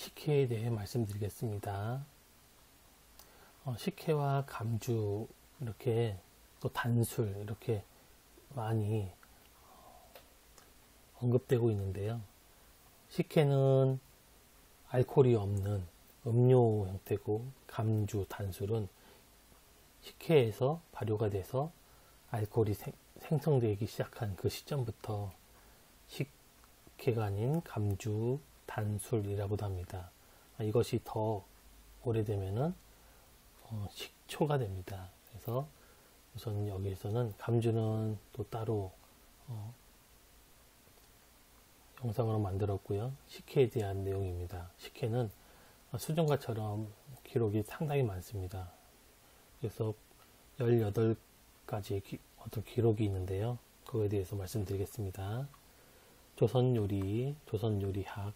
식혜에 대해 말씀드리겠습니다. 어, 식혜와 감주 이렇게 또 단술 이렇게 많이 언급되고 있는데요. 식혜는 알코올이 없는 음료 형태고 감주 단술은 식혜에서 발효가 돼서 알코올이 생, 생성되기 시작한 그 시점부터 식혜가 아닌 감주 단술이라고도 합니다. 이것이 더 오래되면은 어, 식초가 됩니다. 그래서 우선 여기에서는 감주는 또 따로 어, 영상으로 만들었고요. 식혜에 대한 내용입니다. 식혜는 수정과처럼 기록이 상당히 많습니다. 그래서 18가지의 기, 어떤 기록이 있는데요. 그거에 대해서 말씀드리겠습니다. 조선 요리, 조선 요리학,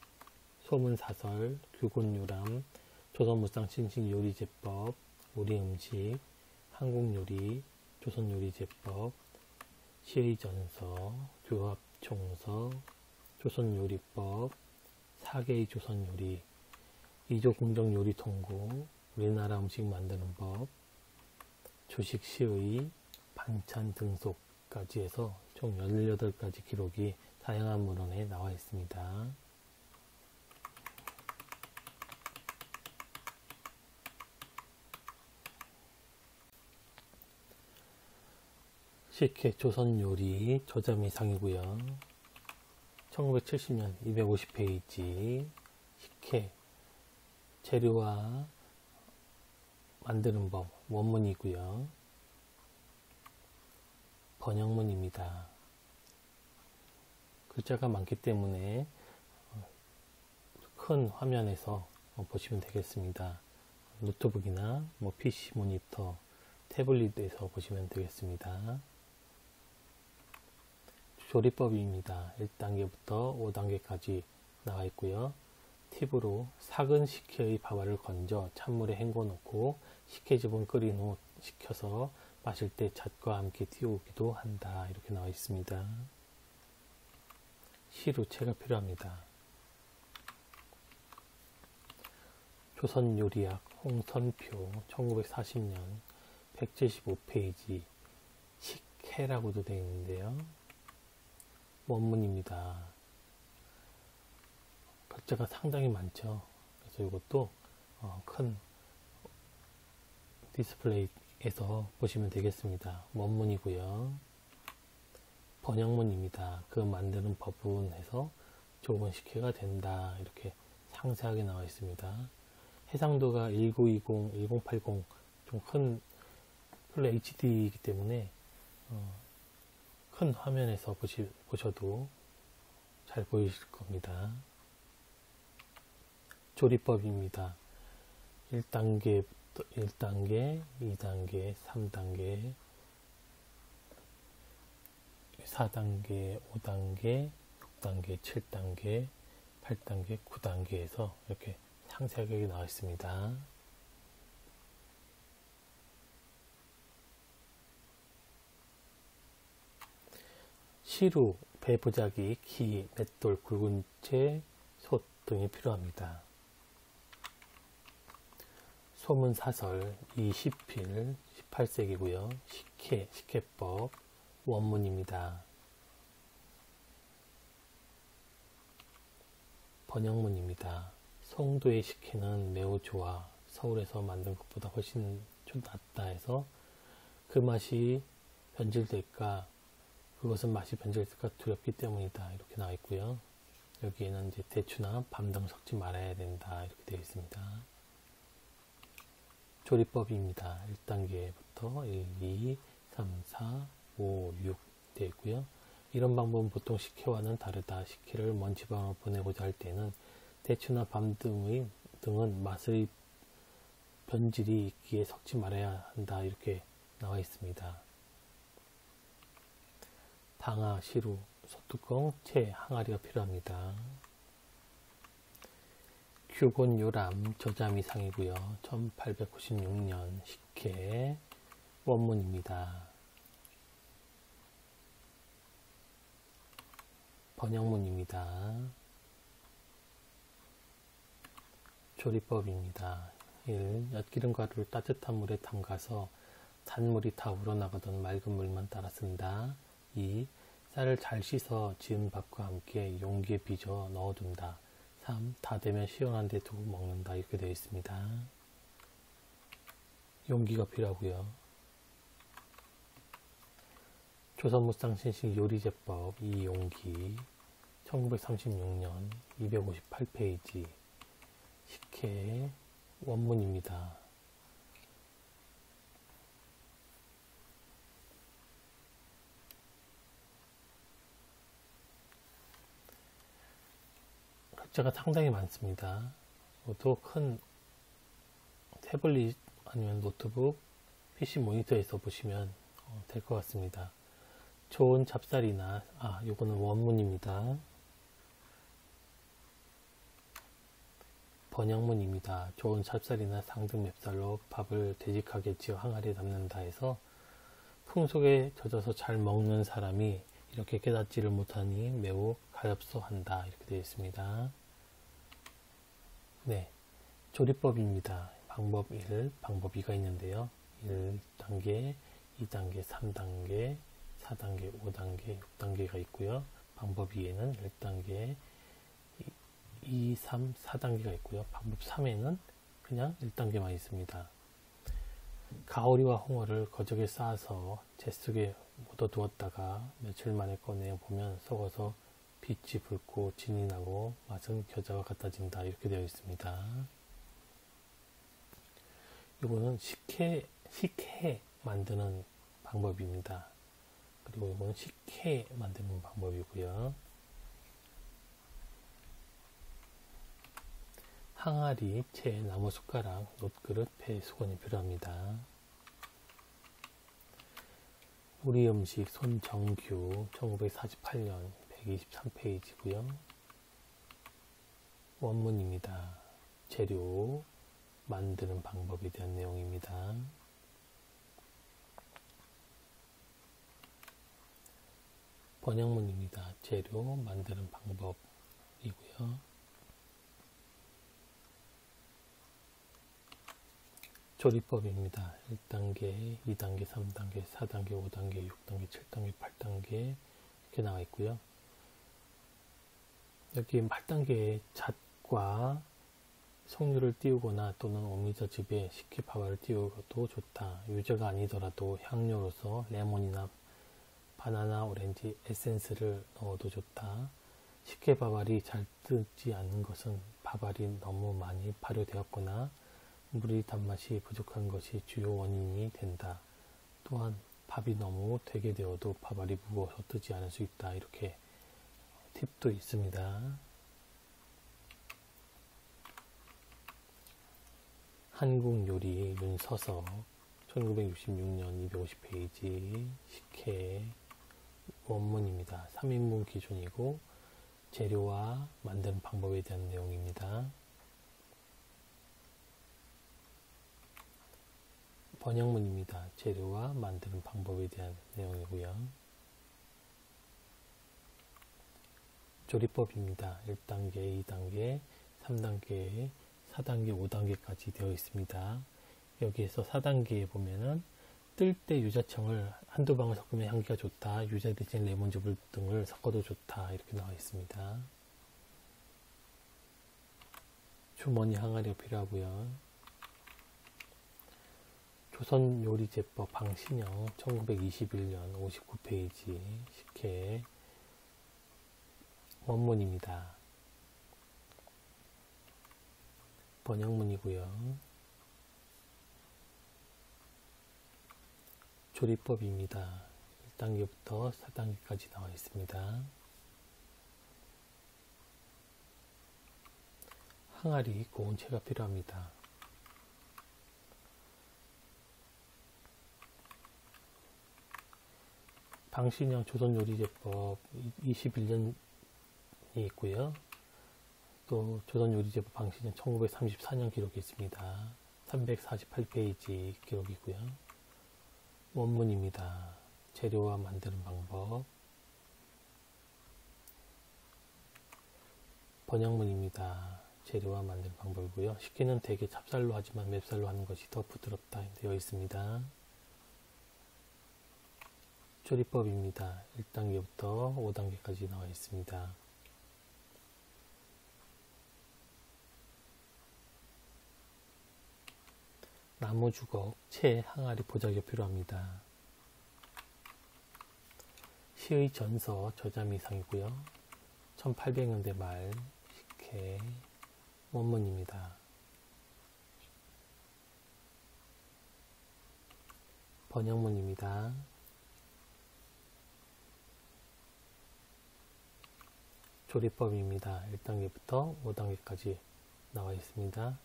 소문사설, 규곤요람, 조선무쌍신식요리제법, 우리음식, 한국요리, 조선요리제법, 시의전서, 교합총서, 조선요리법, 사계의 조선요리, 이조공정요리통고, 우리나라 음식 만드는 법, 조식시의, 반찬 등속까지 해서 총 18가지 기록이 다양한 문헌에 나와 있습니다. 식혜 조선요리 저자미상이고요. 1970년 250페이지 식혜 재료와 만드는 법 원문이고요. 번역문입니다. 글자가 많기 때문에 어, 큰 화면에서 보시면 되겠습니다. 노트북이나 뭐 PC 모니터, 태블릿에서 보시면 되겠습니다. 조리법입니다. 1단계부터 5단계까지 나와 있고요. 팁으로 삭은 식혜의 밥알을 건져 찬물에 헹궈 놓고 식혜즙은 끓인 후 식혀서 마실 때 잣과 함께 띄우기도 한다. 이렇게 나와 있습니다. 시루채가 필요합니다. 조선 요리학 홍선표 1940년 175페이지 식혜라고도 되어 있는데요. 원문입니다. 글자가 상당히 많죠. 그래서 이것도 어, 큰 디스플레이에서 보시면 되겠습니다. 원문이고요. 번역문입니다. 그 만드는 법은 해서 식혜가 된다. 이렇게 상세하게 나와 있습니다. 해상도가 1920, 1080 좀큰풀 HD이기 때문에 어, 큰 화면에서 보시, 보셔도 잘 보이실 겁니다. 조리법입니다. 1단계부터 1단계, 2단계, 3단계, 4단계, 5단계, 6단계, 7단계, 8단계, 9단계에서 이렇게 상세하게 나와 있습니다. 시루, 배부작이, 기, 맷돌, 굵은채, 솥 등이 필요합니다. 소문사설 20필 18세기고요. 식혜, 식혜법 원문입니다. 번역문입니다. 송도의 식혜는 매우 좋아 서울에서 만든 것보다 훨씬 좀 낫다 해서 그 맛이 변질될까 그것은 맛이 변질될까 두렵기 때문이다. 이렇게 나와 있고요. 여기에는 이제 대추나 밤등 섞지 말아야 된다. 이렇게 되어 있습니다. 조리법입니다. 1단계부터 1, 2, 3, 4, 5, 6 되어 있고요. 이런 방법은 보통 식혜와는 다르다. 식혜를 먼 지방으로 보내고자 할 때는 대추나 밤 등의 등은 맛의 변질이 있기에 섞지 말아야 한다. 이렇게 나와 있습니다. 방아, 시루, 소뚜껑, 채, 항아리가 필요합니다. 규곤 요람 저자미상이고요. 1896년 식혜 원문입니다. 번역문입니다. 조리법입니다. 1. 엿기름 가루를 따뜻한 물에 담가서 잔물이 다 우러나가던 맑은 물만 따라 쓴다. 2. 쌀을 잘 씻어 지은 밥과 함께 용기에 빚어 넣어둔다. 3. 다 되면 시원한 데 두고 먹는다. 이렇게 되어 있습니다. 용기가 필요하고요. 조선무쌍신식 요리제법 이 용기 1936년 258페이지 식혜 원문입니다. 글자가 상당히 많습니다. 이것도 큰 태블릿 아니면 노트북, PC 모니터에서 보시면 어, 될것 같습니다. 좋은 잡쌀이나 아 요거는 원문입니다. 번역문입니다. 좋은 찹쌀이나 상등 맵쌀로 밥을 되직하게 지어 항아리에 담는다 해서 풍속에 젖어서 잘 먹는 사람이 이렇게 깨닫지를 못하니 매우 가엾어한다 이렇게 되어 있습니다. 네, 조리법입니다. 방법 1, 방법 2가 있는데요. 1단계, 2단계, 3단계, 4단계, 5단계, 6단계가 있고요. 방법 2에는 1단계, 2, 3, 4단계가 있고요. 방법 3에는 그냥 1단계만 있습니다. 가오리와 홍어를 거적에 쌓아서 재 속에 묻어두었다가 며칠 만에 꺼내 보면 썩어서 빛이 붉고 진이 나고 맛은 겨자와 같아진다 이렇게 되어 있습니다. 이거는 식혜, 식혜 만드는 방법입니다. 그리고 이거는 식혜 만드는 방법이고요. 항아리, 채, 나무 숟가락, 놋그릇, 배, 수건이 필요합니다. 우리 음식 손정규 1948년 123페이지고요. 원문입니다. 재료 만드는 방법에 대한 내용입니다. 번역문입니다. 재료 만드는 방법이고요. 조리법입니다. 1단계, 2단계, 3단계, 4단계, 5단계, 6단계, 7단계, 8단계 이렇게 나와 있고요. 여기 8단계에 잣과 석류를 띄우거나 또는 오미자 즙에 식혜바바를 띄우어도 좋다. 유제가 아니더라도 향료로서 레몬이나 바나나, 오렌지, 에센스를 넣어도 좋다. 식혜 바발이 잘 뜨지 않는 것은 바발이 너무 많이 발효되었거나 물의 단맛이 부족한 것이 주요 원인이 된다. 또한 밥이 너무 되게 되어도 밥알이 무거워서 뜨지 않을 수 있다. 이렇게 팁도 있습니다. 한국 요리 윤서서 1966년 250페이지 식혜 원문입니다. 3인분 기준이고 재료와 만드는 방법에 대한 내용입니다. 번역문입니다. 재료와 만드는 방법에 대한 내용이고요. 조리법입니다. 1단계, 2단계, 3단계, 4단계, 5단계까지 되어 있습니다. 여기에서 4단계에 보면은 뜰 때 유자청을 한두 방울 섞으면 향기가 좋다. 유자 대신 레몬즙을 등을 섞어도 좋다. 이렇게 나와 있습니다. 주머니 항아리가 필요하고요. 조선 요리 제법 방신영 1921년 59페이지 식혜 원문입니다. 번역문이고요. 조리법입니다. 1단계부터 4단계까지 나와 있습니다. 항아리 고운 채가 필요합니다. 방신형 조선요리제법 21년이 있고요. 또 조선 요리제법 방신형 1934년 기록이 있습니다. 348페이지 기록이고요. 원문입니다. 재료와 만드는 방법 번역문입니다. 재료와 만드는 방법이고요. 식혜는 대개 찹쌀로 하지만 맵쌀로 하는 것이 더 부드럽다 되어 있습니다. 조리법입니다. 1단계부터 5단계까지 나와 있습니다. 나무 주걱, 채, 항아리, 보자기가 필요합니다. 시의 전서 저자 미상이고요. 1800년대 말 식혜 원문입니다. 번역문입니다. 조리법입니다. 1단계부터 5단계까지 나와 있습니다.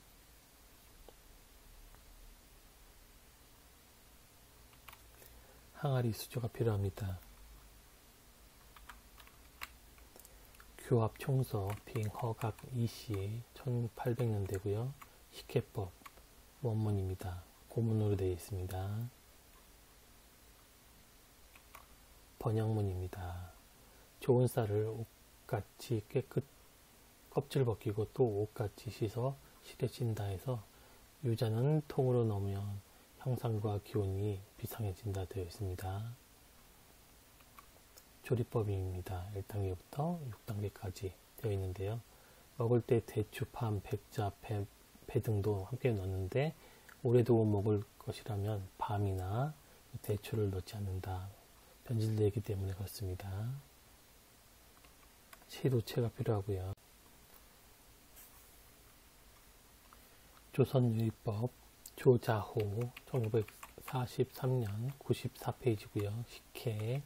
항아리 수조가 필요합니다. 교합 총서 빙 허각 이씨 1800년대고요. 식혜법 원문입니다. 고문으로 되어 있습니다. 번역문입니다. 좋은 쌀을 옷같이 깨끗 껍질 벗기고 또 옷같이 씻어 실에 찐다 해서 유자는 통으로 넣으면 형상과 기온이 비상해진다 되어 있습니다. 조리법입니다. 1단계부터 6단계까지 되어 있는데요. 먹을 때 대추, 팜, 백자, 배, 배 등도 함께 넣는데 오래두고 먹을 것이라면 밤이나 대추를 넣지 않는다. 변질되기 때문에 그렇습니다. 채도채가 필요하고요. 조선유리법 조자호 1943년 94페이지고요. 식혜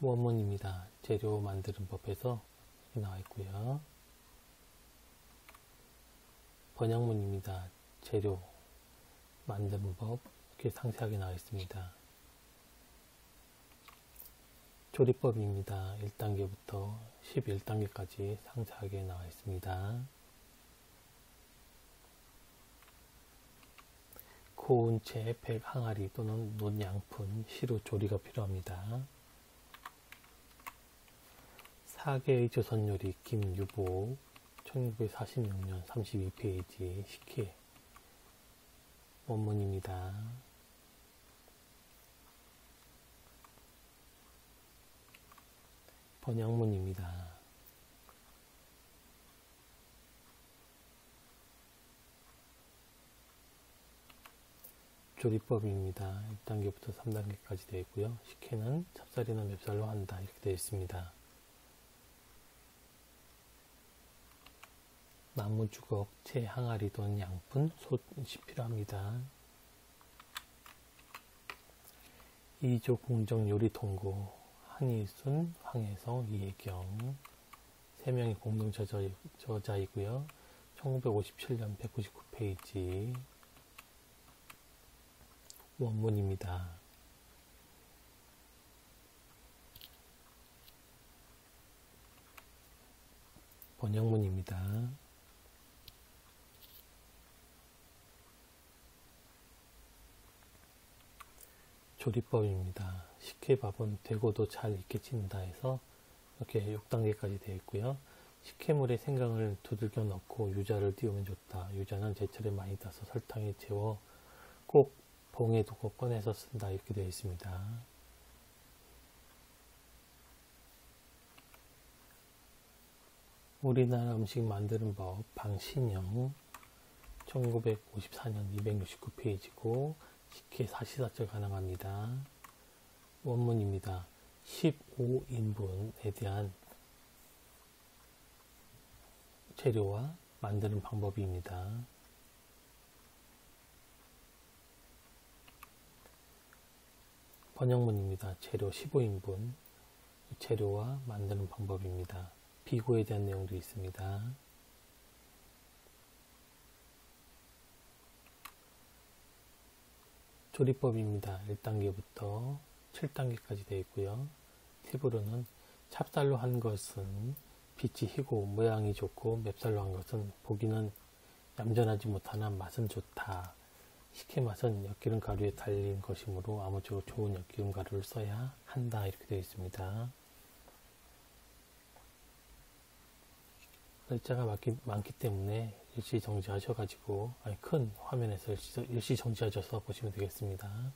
원문입니다. 재료 만드는 법에서 나와 있고요. 번역문입니다. 재료 만드는 법 이렇게 상세하게 나와 있습니다. 조리법입니다. 1단계부터 11단계까지 상세하게 나와 있습니다. 고운 채, 백 항아리 또는 논 양푼, 시루 조리가 필요합니다. 4개의 조선 요리 김유보 1946년 32페이지 식혜 원문입니다. 번역문입니다. 조리법입니다. 1단계부터 3단계까지 되어 있고요. 식혜는 찹쌀이나 맵쌀로 한다 이렇게 되어 있습니다. 나무 주걱, 채, 항아리 또는 양푼, 솥이 필요합니다. 2조 공정 요리 통고, 한일순, 황혜성, 이혜경 3명이 공동 저자, 저자이고요. 1957년 199페이지 원문입니다. 번역문입니다. 조리법입니다. 식혜 밥은 되고도 잘 익혀진다 해서 이렇게 6단계까지 되어 있고요. 식혜물에 생강을 두들겨 넣고 유자를 띄우면 좋다. 유자는 제철에 많이 따서 설탕에 재워 꼭 봉에 두고 꺼내서 쓴다. 이렇게 되어 있습니다. 우리나라 음식 만드는 법 방신영 1954년 269페이지고 식혜 사시사철 가능합니다. 원문입니다. 15인분에 대한 재료와 만드는 방법입니다. 번역문입니다. 재료 15인분 재료와 만드는 방법입니다. 비고에 대한 내용도 있습니다. 조리법입니다. 1단계부터 7단계까지 되어 있고요. 팁으로는 찹쌀로 한 것은 빛이 희고 모양이 좋고 맵쌀로 한 것은 보기는 얌전하지 못하나 맛은 좋다. 식혜 맛은 엿기름 가루에 달린 것이므로 아무쪼록 좋은 엿기름 가루를 써야 한다. 이렇게 되어 있습니다. 글자가 많기, 많기 때문에 일시 정지하셔가지고 아니 큰 화면에서 일시, 일시 정지하셔서 보시면 되겠습니다.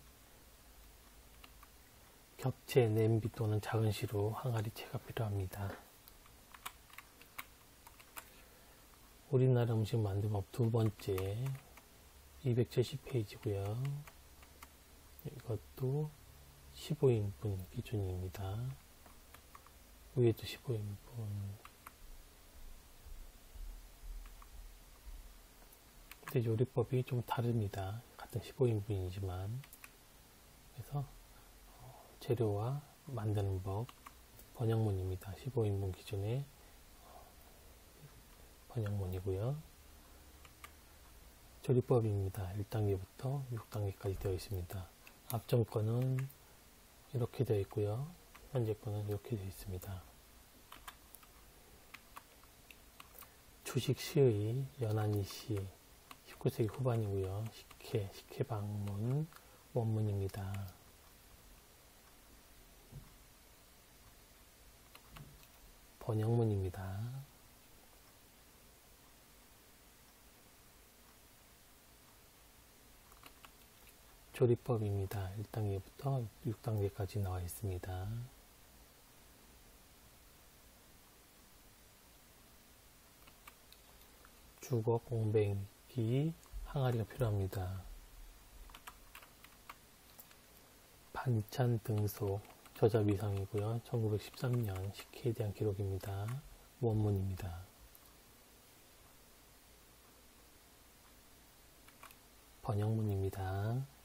격체 냄비 또는 작은 시로 항아리 채가 필요합니다. 우리나라 음식 만든 법두 번째 270페이지고요. 이것도 15인분 기준입니다. 위에도 15인분 근데 요리법이 좀 다릅니다. 같은 15인분이지만 그래서 어, 재료와 만드는 법 번역문입니다. 15인분 기준의 어, 번역문이고요. 조리법입니다. 1단계부터 6단계까지 되어 있습니다. 앞전 거는 이렇게 되어 있고요. 현재 거는 이렇게 되어 있습니다. 주식 시의 연한이 시 19세기 후반이고요. 식혜, 식혜 방문 원문입니다. 번역문입니다. 조리법입니다. 1단계부터 6단계까지 나와 있습니다. 주걱, 옹뱅이, 항아리가 필요합니다. 반찬 등속 저자 위상이고요. 1913년 식혜에 대한 기록입니다. 원문입니다. 번역문입니다.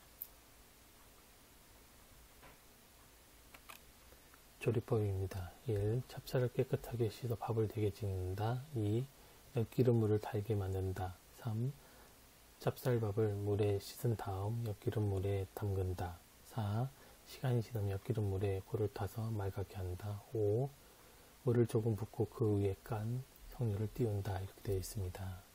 조리법입니다. 1. 찹쌀을 깨끗하게 씻어 밥을 되게 짓는다. 2. 엿기름물을 달게 만든다. 3. 찹쌀밥을 물에 씻은 다음 엿기름물에 담근다. 4. 시간이 지나면 엿기름물에 고를 타서 맑게 한다. 5. 물을 조금 붓고 그 위에 깐 석류를 띄운다. 이렇게 되어 있습니다.